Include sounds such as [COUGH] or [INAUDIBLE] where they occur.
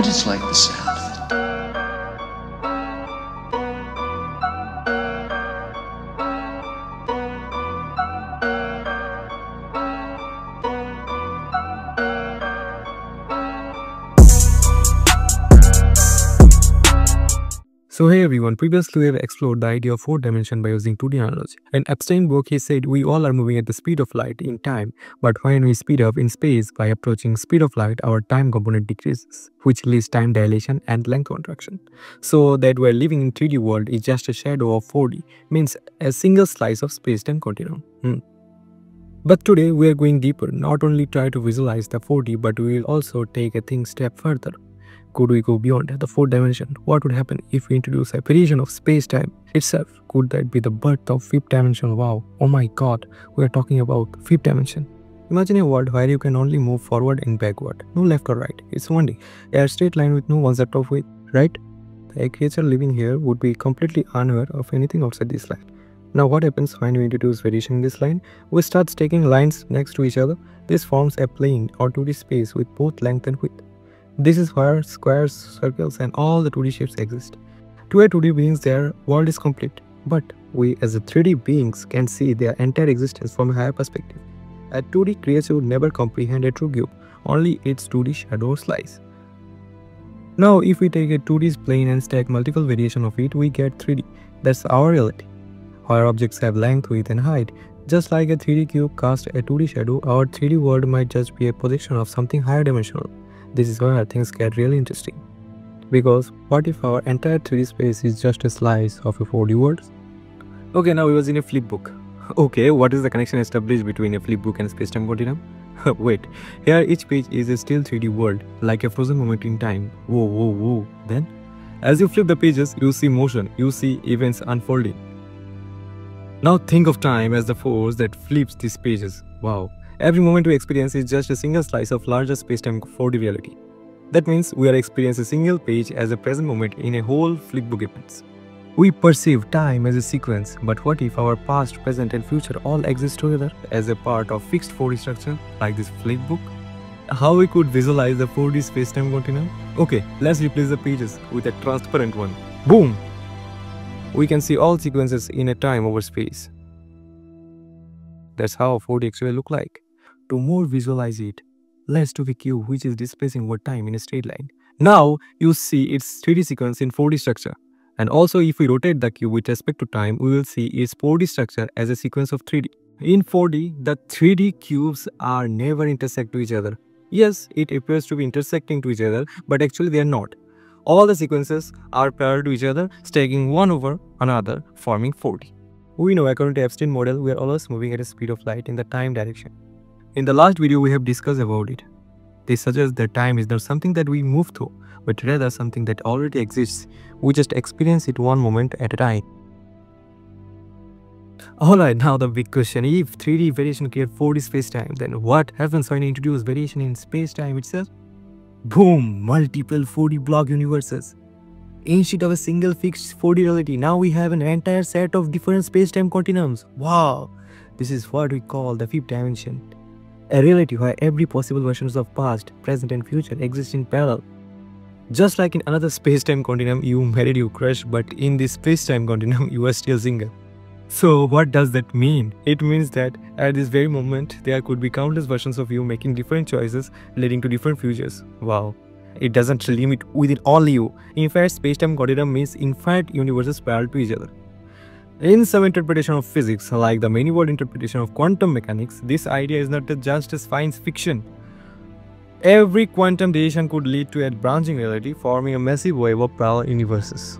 I just like the sound So hey everyone, previously we have explored the idea of 4 dimension by using 2D analogy. In Epstein book, he said we all are moving at the speed of light in time, but when we speed up in space by approaching speed of light, our time component decreases, which leads time dilation and length contraction. So that we're living in 3D world is just a shadow of 4D, means a single slice of space-time continuum. Hmm. But today we are going deeper, not only try to visualize the 4D, but we will also take a thing step further. Could we go beyond the fourth dimension? What would happen if we introduce a variation of space-time itself? Could that be the birth of fifth dimension? Wow, oh my god, we are talking about fifth dimension. Imagine a world where you can only move forward and backward, no left or right. It's only a straight line with no one set of width, right? A creature living here would be completely unaware of anything outside this line. Now what happens when we introduce variation in this line? We start staking lines next to each other. This forms a plane or 2D space with both length and width. This is where squares, circles and all the 2D shapes exist. To a 2D beings their world is complete, but we as a 3D beings can see their entire existence from a higher perspective. A 2D creature would never comprehend a true cube, only its 2D shadow slice. Now if we take a 2D plane and stack multiple variations of it, we get 3D. That's our reality. Where objects have length, width and height. Just like a 3D cube casts a 2D shadow, our 3D world might just be a projection of something higher dimensional. This is where things get really interesting. Because what if our entire 3D space is just a slice of a 4D world? Okay, now we was in a flip book. [LAUGHS] Okay, what is the connection established between a flip book and space-time continuum? [LAUGHS] Wait, here each page is a still 3D world, like a frozen moment in time. Whoa, whoa, whoa. Then, as you flip the pages, you see motion, you see events unfolding. Now think of time as the force that flips these pages. Wow, Every moment we experience is just a single slice of larger space-time 4D reality. That means we are experiencing a single page as a present moment in a whole flipbook events. We perceive time as a sequence, but what if our past, present and future all exist together as a part of fixed 4D structure like this flipbook? How we could visualize the 4D space-time continuum? Okay, let's replace the pages with a transparent one. Boom! We can see all sequences in a time over space. That's how 4D actually look like. To more visualize it, let's do a cube which is displacing over time in a straight line. Now you see its 3D sequence in 4D structure. And also if we rotate the cube with respect to time, we will see its 4D structure as a sequence of 3D. In 4D, the 3D cubes are never intersect to each other. Yes, it appears to be intersecting to each other, but actually they are not. All the sequences are parallel to each other, stacking one over another, forming 4D. We know according to Epstein model, we are always moving at a speed of light in the time direction. In the last video, we have discussed about it. They suggest that time is not something that we move through, but rather something that already exists. We just experience it one moment at a time. Alright, now the big question. If 3D variation create 4D space-time, then what happens when you introduce variation in space-time itself? Boom! Multiple 4D block universes. Instead of a single fixed 4D reality, now we have an entire set of different space-time continuums. Wow! This is what we call the fifth dimension a reality where every possible versions of past, present and future exist in parallel. Just like in another space-time continuum, you married your crush, but in this space-time continuum, you are still single. So what does that mean? It means that at this very moment, there could be countless versions of you making different choices leading to different futures. Wow. It doesn't limit within only you. In fact, space-time continuum means infinite universes parallel to each other. In some interpretation of physics, like the many world interpretation of quantum mechanics, this idea is not just science fiction. Every quantum decision could lead to a branching reality, forming a massive wave of parallel universes.